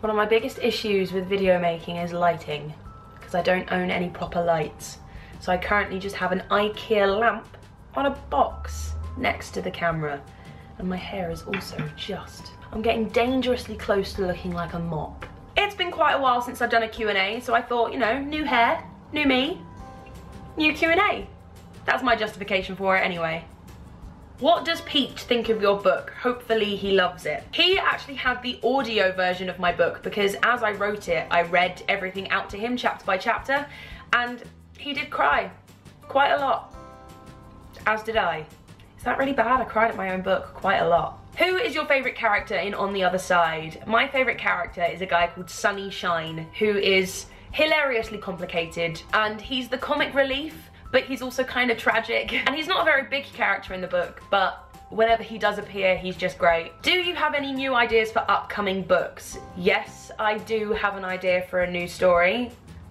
One of my biggest issues with video making is lighting, because I don't own any proper lights. So I currently just have an IKEA lamp on a box next to the camera. And my hair is also just, I'm getting dangerously close to looking like a mop. It's been quite a while since I've done a Q&A, so I thought, you know, new hair, new me, new Q&A. That's my justification for it anyway. What does Pete think of your book? Hopefully he loves it. He actually had the audio version of my book because as I wrote it, I read everything out to him chapter by chapter and he did cry quite a lot, as did I. Is that really bad? I cried at my own book quite a lot. Who is your favourite character in On the Other Side? My favourite character is a guy called Sunny Shine, who is hilariously complicated, and he's the comic relief but he's also kind of tragic. And he's not a very big character in the book, but whenever he does appear, he's just great. Do you have any new ideas for upcoming books? Yes, I do have an idea for a new story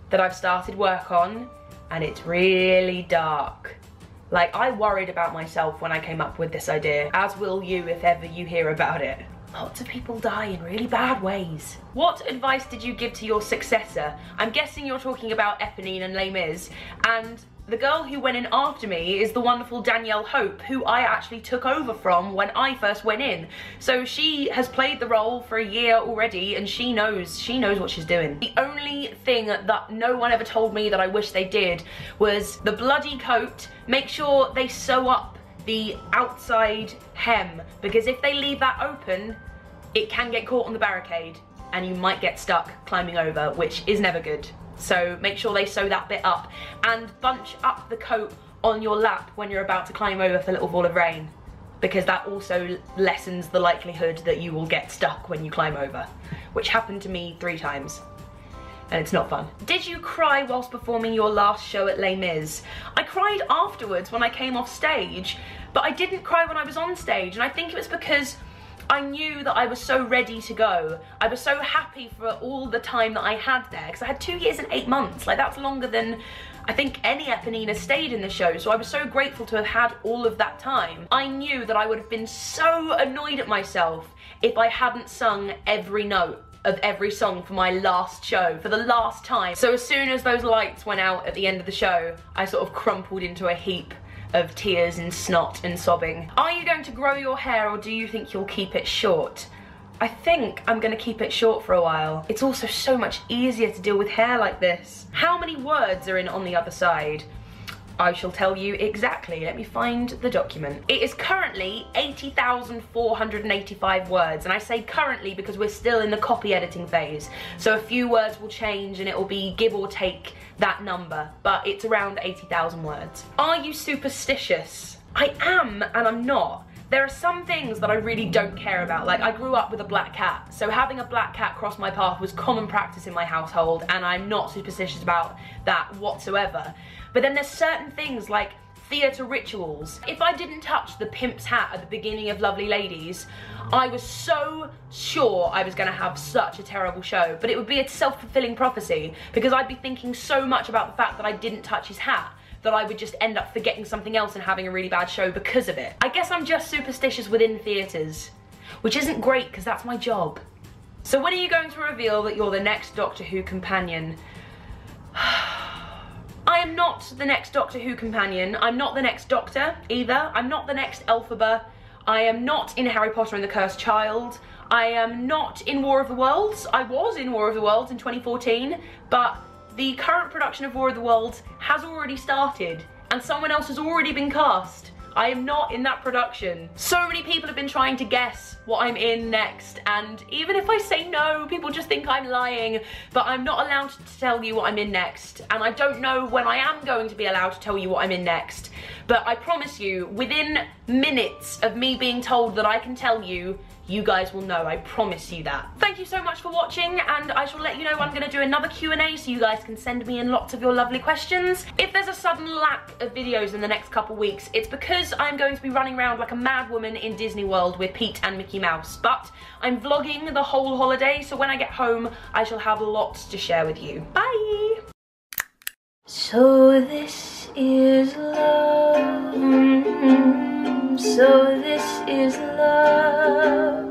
that I've started work on, and it's really dark. Like, I worried about myself when I came up with this idea, as will you if ever you hear about it. Lots of people die in really bad ways. What advice did you give to your successor? I'm guessing you're talking about Eponine and Les Mis, and the girl who went in after me is the wonderful Danielle Hope, who I actually took over from when I first went in. So she has played the role for a year already and she knows, she knows what she's doing. The only thing that no one ever told me that I wish they did was the bloody coat, make sure they sew up the outside hem because if they leave that open, it can get caught on the barricade and you might get stuck climbing over, which is never good. So make sure they sew that bit up and bunch up the coat on your lap when you're about to climb over for a Little Fall of Rain because that also lessens the likelihood that you will get stuck when you climb over, which happened to me three times and it's not fun. Did you cry whilst performing your last show at Les Mis? I cried afterwards when I came off stage, but I didn't cry when I was on stage, and I think it was because I knew that I was so ready to go. I was so happy for all the time that I had there because I had two years and eight months. Like that's longer than I think any Eponina stayed in the show. So I was so grateful to have had all of that time. I knew that I would have been so annoyed at myself if I hadn't sung every note of every song for my last show, for the last time. So as soon as those lights went out at the end of the show, I sort of crumpled into a heap of tears and snot and sobbing. Are you going to grow your hair or do you think you'll keep it short? I think I'm gonna keep it short for a while. It's also so much easier to deal with hair like this. How many words are in on the other side? I shall tell you exactly. Let me find the document. It is currently 80,485 words, and I say currently because we're still in the copy editing phase. So a few words will change and it will be give or take that number, but it's around 80,000 words. Are you superstitious? I am and I'm not. There are some things that I really don't care about. Like I grew up with a black cat, so having a black cat cross my path was common practice in my household and I'm not superstitious about that whatsoever. But then there's certain things like theatre rituals. If I didn't touch the pimp's hat at the beginning of Lovely Ladies, I was so sure I was gonna have such a terrible show, but it would be a self-fulfilling prophecy because I'd be thinking so much about the fact that I didn't touch his hat that I would just end up forgetting something else and having a really bad show because of it. I guess I'm just superstitious within theatres, which isn't great because that's my job. So when are you going to reveal that you're the next Doctor Who companion? I am not the next Doctor Who companion. I'm not the next Doctor either. I'm not the next Elphaba. I am not in Harry Potter and the Cursed Child. I am not in War of the Worlds. I was in War of the Worlds in 2014, but the current production of War of the Worlds has already started and someone else has already been cast. I am not in that production. So many people have been trying to guess what I'm in next and even if I say no, people just think I'm lying, but I'm not allowed to tell you what I'm in next and I don't know when I am going to be allowed to tell you what I'm in next. But I promise you, within minutes of me being told that I can tell you, you guys will know, I promise you that. Thank you so much for watching and I shall let you know I'm gonna do another Q&A so you guys can send me in lots of your lovely questions. If there's a sudden lack of videos in the next couple weeks, it's because I'm going to be running around like a mad woman in Disney World with Pete and Mickey Mouse, but I'm vlogging the whole holiday, so when I get home, I shall have lots to share with you. Bye! So this is love. So this is love.